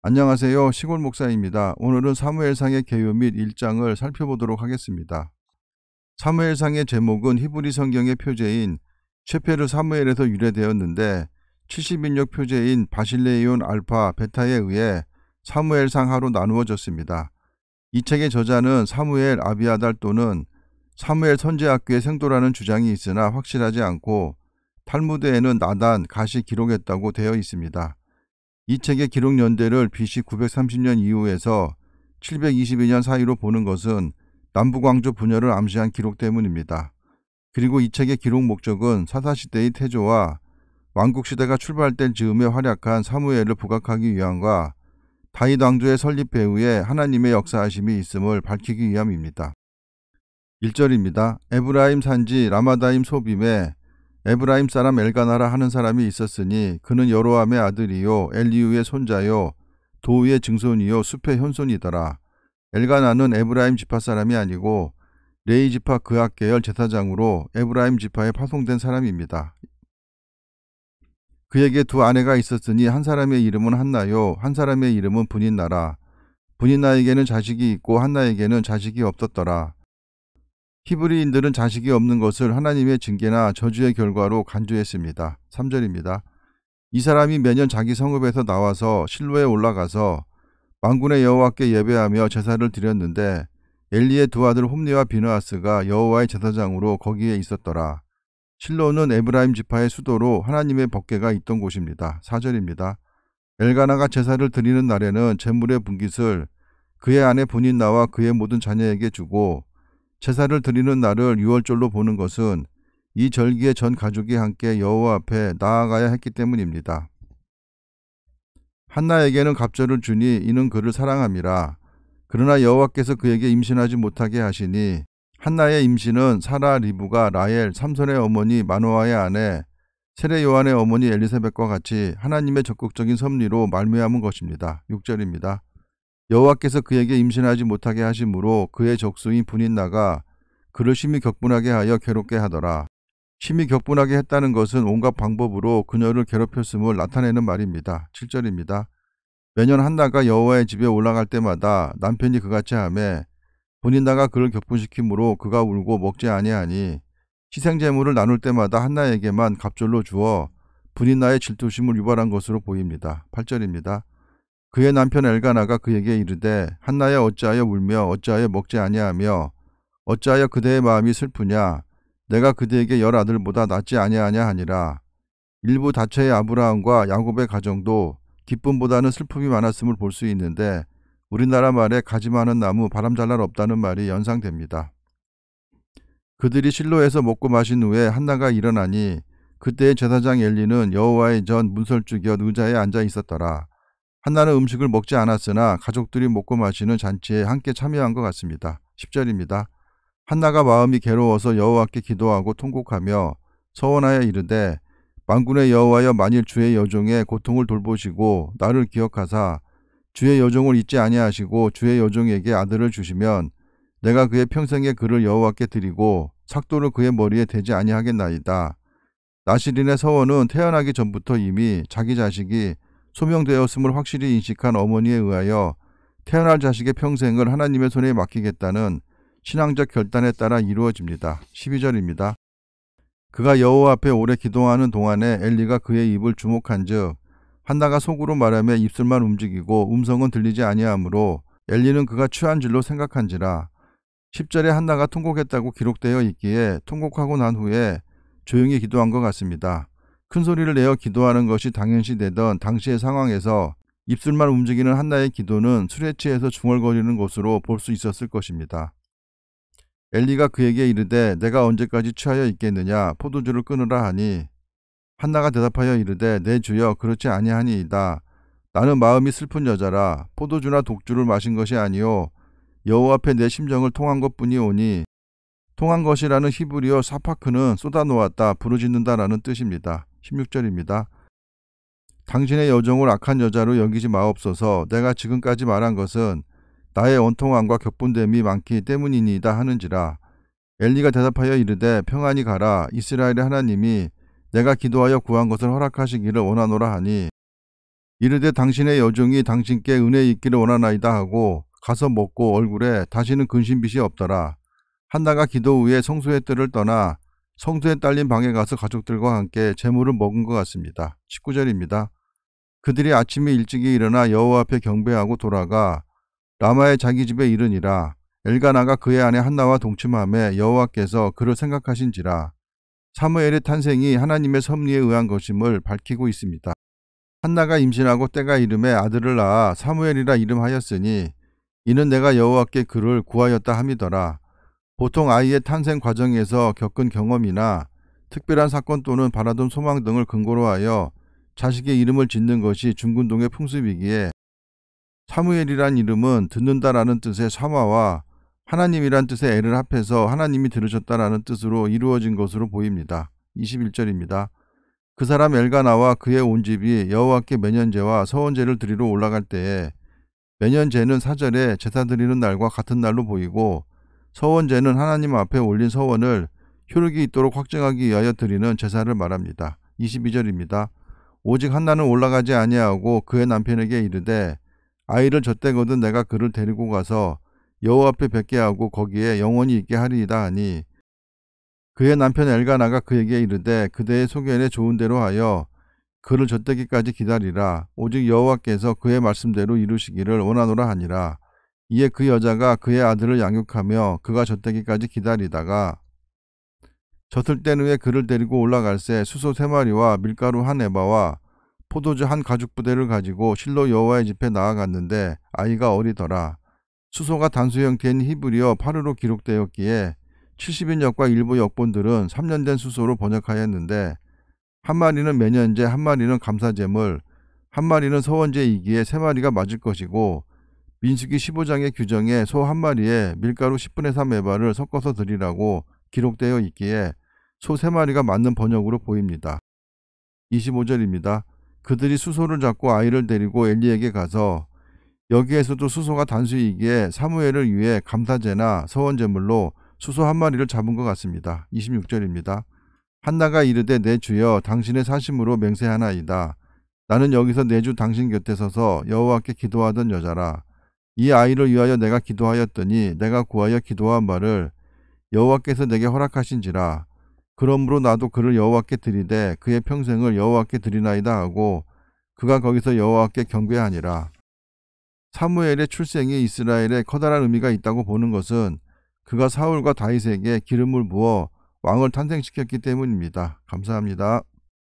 안녕하세요. 시골 목사입니다. 오늘은 사무엘상의 개요 및 일장을 살펴보도록 하겠습니다. 사무엘상의 제목은 히브리 성경의 표제인 쉐페르 사무엘에서 유래되었는데 70인력 표제인 바실레이온 알파 베타에 의해 사무엘상 하로 나누어졌습니다. 이 책의 저자는 사무엘 아비아달 또는 사무엘 선제학교의 생도라는 주장이 있으나 확실하지 않고 탈무드에는 나단, 가시 기록했다고 되어 있습니다. 이 책의 기록 연대를 BC 930년 이후에서 722년 사이로 보는 것은 남부광조 분열을 암시한 기록 때문입니다. 그리고 이 책의 기록 목적은 사사시대의 태조와 왕국시대가 출발될 즈음에 활약한 사무엘을 부각하기 위함과 다윗 왕조의 설립 배후에 하나님의 역사하심이 있음을 밝히기 위함입니다. 1절입니다. 에브라임 산지 라마다임 소빔에 에브라임 사람 엘가나라 하는 사람이 있었으니 그는 여로함의 아들이요 엘리후의 손자요 도후의 증손이요 숩의 현손이더라. 엘가나는 에브라임 지파 사람이 아니고 레위 지파 그핫 계열 제사장으로 에브라임 지파에 파송된 사람입니다. 그에게 두 아내가 있었으니 한 사람의 이름은 한나요 한 사람의 이름은 브닌나라. 브닌나에게는 자식이 있고 한나에게는 자식이 없었더라. 히브리인들은 자식이 없는 것을 하나님의 징계나 저주의 결과로 간주했습니다. 3절입니다. 이 사람이 매년 자기 성읍에서 나와서 실로에 올라가서 왕군의 여호와께 예배하며 제사를 드렸는데 엘리의 두 아들 홈리와 비느아스가 여호와의 제사장으로 거기에 있었더라. 실로는 에브라임 지파의 수도로 하나님의 법궤가 있던 곳입니다. 4절입니다. 엘가나가 제사를 드리는 날에는 재물의 분깃을 그의 아내 분인나와 그의 모든 자녀에게 주고 제사를 드리는 날을 유월절로 보는 것은 이 절기에 전 가족이 함께 여호와 앞에 나아가야 했기 때문입니다. 한나에게는 갑절을 주니 이는 그를 사랑함이라. 그러나 여호와께서 그에게 임신하지 못하게 하시니 한나의 임신은 사라 리브가 라엘 삼손의 어머니 마노아의 아내 세례 요한의 어머니 엘리사벳과 같이 하나님의 적극적인 섭리로 말미암은 것입니다. 6절입니다. 여호와께서 그에게 임신하지 못하게 하심으로 그의 적수인 분인나가 그를 심히 격분하게 하여 괴롭게 하더라. 심히 격분하게 했다는 것은 온갖 방법으로 그녀를 괴롭혔음을 나타내는 말입니다. 7절입니다. 매년 한나가 여호와의 집에 올라갈 때마다 남편이 그같이 하매 분인나가 그를 격분시키므로 그가 울고 먹지 아니하니 희생 제물을 나눌 때마다 한나에게만 갑절로 주어 분인나의 질투심을 유발한 것으로 보입니다. 8절입니다. 그의 남편 엘가나가 그에게 이르되 한나야 어찌하여 울며 어찌하여 먹지 아니하며 어찌하여 그대의 마음이 슬프냐 내가 그대에게 열 아들보다 낫지 아니하냐 하니라 일부 다처의 아브라함과 야곱의 가정도 기쁨보다는 슬픔이 많았음을 볼 수 있는데 우리나라 말에 가지 많은 나무 바람 잘 날 없다는 말이 연상됩니다. 그들이 실로에서 먹고 마신 후에 한나가 일어나니 그때의 제사장 엘리는 여호와의 전 문설주 곁 의자에 앉아 있었더라. 한나는 음식을 먹지 않았으나 가족들이 먹고 마시는 잔치에 함께 참여한 것 같습니다. 10절입니다. 한나가 마음이 괴로워서 여호와께 기도하고 통곡하며 서원하여 이르되 만군의 여호와여 만일 주의 여종의 고통을 돌보시고 나를 기억하사 주의 여종을 잊지 아니하시고 주의 여종에게 아들을 주시면 내가 그의 평생의 그를 여호와께 드리고 삭도를 그의 머리에 대지 아니하겠나이다. 나시린의 서원은 태어나기 전부터 이미 자기 자식이 소명되었음을 확실히 인식한 어머니에 의하여 태어날 자식의 평생을 하나님의 손에 맡기겠다는 신앙적 결단에 따라 이루어집니다. 12절입니다. 그가 여호와 앞에 오래 기도하는 동안에 엘리가 그의 입을 주목한즉 한나가 속으로 말하며 입술만 움직이고 음성은 들리지 아니하므로 엘리는 그가 취한 줄로 생각한지라 10절에 한나가 통곡했다고 기록되어 있기에 통곡하고 난 후에 조용히 기도한 것 같습니다. 큰 소리를 내어 기도하는 것이 당연시 되던 당시의 상황에서 입술만 움직이는 한나의 기도는 술에 취해서 중얼거리는 것으로 볼 수 있었을 것입니다. 엘리가 그에게 이르되 내가 언제까지 취하여 있겠느냐 포도주를 끊으라 하니 한나가 대답하여 이르되 내 주여 그렇지 아니하니이다 나는 마음이 슬픈 여자라 포도주나 독주를 마신 것이 아니요 여호와 앞에 내 심정을 통한 것뿐이오니 통한 것이라는 히브리어 사파크는 쏟아놓았다 부르짖는다라는 뜻입니다. 16절입니다. 당신의 여종을 악한 여자로 여기지 마옵소서 내가 지금까지 말한 것은 나의 원통함과 격분됨이 많기 때문이니이다 하는지라 엘리가 대답하여 이르되 평안히 가라 이스라엘의 하나님이 내가 기도하여 구한 것을 허락하시기를 원하노라 하니 이르되 당신의 여종이 당신께 은혜 있기를 원하나이다 하고 가서 먹고 얼굴에 다시는 근심빛이 없더라. 한나가 기도 후에 성소의 뜰을 떠나 성소에 딸린 방에 가서 가족들과 함께 재물을 먹은 것 같습니다. 19절입니다. 그들이 아침에 일찍이 일어나 여호와 앞에 경배하고 돌아가 라마의 자기 집에 이르니라 엘가나가 그의 아내 한나와 동침함에 여호와께서 그를 생각하신지라 사무엘의 탄생이 하나님의 섭리에 의한 것임을 밝히고 있습니다. 한나가 임신하고 때가 이름에 아들을 낳아 사무엘이라 이름하였으니 이는 내가 여호와께 그를 구하였다 함이더라. 보통 아이의 탄생 과정에서 겪은 경험이나 특별한 사건 또는 바라던 소망 등을 근거로 하여 자식의 이름을 짓는 것이 중군동의 풍습이기에 사무엘이란 이름은 듣는다라는 뜻의 사마와 하나님이란 뜻의 애를 합해서 하나님이 들으셨다라는 뜻으로 이루어진 것으로 보입니다. 21절입니다. 그 사람 엘가나와 그의 온 집이 여호와께 매년제와 서원제를 드리러 올라갈 때에 매년제는 사절에 제사 드리는 날과 같은 날로 보이고 서원제는 하나님 앞에 올린 서원을 효력이 있도록 확증하기 위하여 드리는 제사를 말합니다. 22절입니다. 오직 한나는 올라가지 아니하고 그의 남편에게 이르되 아이를 젖대거든 내가 그를 데리고 가서 여호와 앞에 뵙게 하고 거기에 영원히 있게 하리이다 하니 그의 남편 엘가나가 그에게 이르되 그대의 소견에 좋은 대로 하여 그를 젖대기까지 기다리라 오직 여호와께서 그의 말씀대로 이루시기를 원하노라 하니라 이에 그 여자가 그의 아들을 양육하며 그가 젖대기까지 기다리다가 젖을 뗀 후에 그를 데리고 올라갈새 수소 세 마리와 밀가루 한 에바와 포도주 한 가죽 부대를 가지고 실로 여호와의 집에 나아갔는데 아이가 어리더라. 수소가 단수 형태인 히브리어 파르로 기록되었기에 70인 역과 일부 역본들은 3년 된 수소로 번역하였는데 한 마리는 매년제, 한 마리는 감사제물, 한 마리는 서원제이기에 세 마리가 맞을 것이고 민수기 15장의 규정에 소 한 마리에 밀가루 10분의 3 에바를 섞어서 드리라고 기록되어 있기에 소세 마리가 맞는 번역으로 보입니다. 25절입니다. 그들이 수소를 잡고 아이를 데리고 엘리에게 가서 여기에서도 수소가 단수이기에 사무엘을 위해 감사제나 서원제물로 수소 한 마리를 잡은 것 같습니다. 26절입니다. 한나가 이르되 내 주여 당신의 사심으로 맹세하나이다. 나는 여기서 내 주 당신 곁에 서서 여호와께 기도하던 여자라. 이 아이를 위하여 내가 기도하였더니 내가 구하여 기도한 바를 여호와께서 내게 허락하신지라. 그러므로 나도 그를 여호와께 드리되 그의 평생을 여호와께 드리나이다 하고 그가 거기서 여호와께 경배하니라. 사무엘의 출생이 이스라엘에 커다란 의미가 있다고 보는 것은 그가 사울과 다윗에게 기름을 부어 왕을 탄생시켰기 때문입니다. 감사합니다.